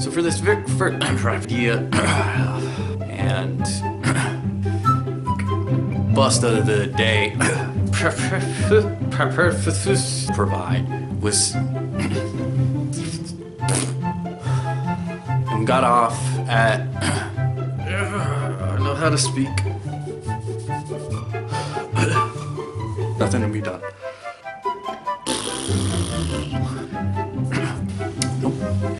So for this very first idea and bust of the day provide was and got off at I don't know how to speak. Nothing to be done.